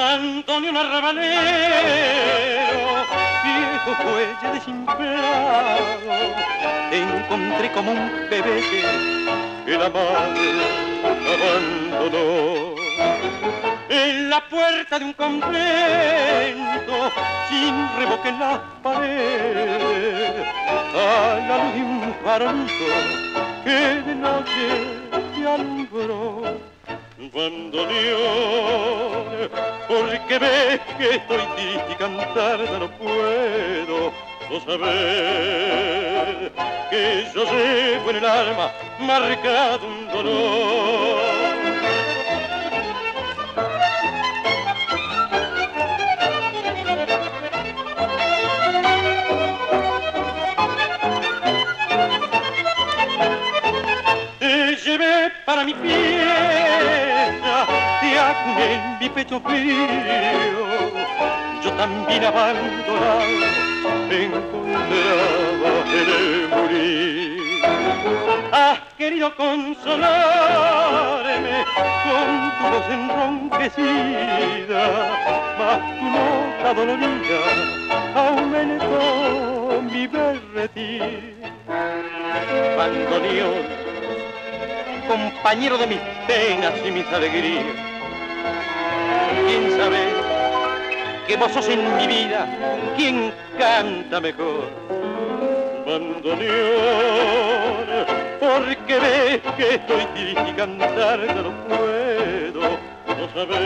Antonio Narrabalero, viejo fuelle desinflado, te encontré como un bebé que la madre abandonó. En la puerta de un convento, sin revoque en la pared, a la luz de un farolito que de noche te alumbró, cuando Dios porque ves que estoy triste y cantar ya no puedo. No saber que yo llevo en el alma marcado un dolor. para mi pie en mi pecho frío, yo también abandonado encontraba el morir. Has querido consolarme con tu voz enronquecida, mas tu nota dolorida aumentó mi berretín. Bandoneón, compañero de mis penas y mis alegrías, bien sabés que vos sos en mi vida quien canta mejor. Bandoneón, porque ves que estoy triste y cantar ya no puedo. No sabés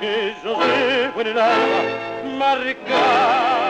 que yo llevo en el alma marcar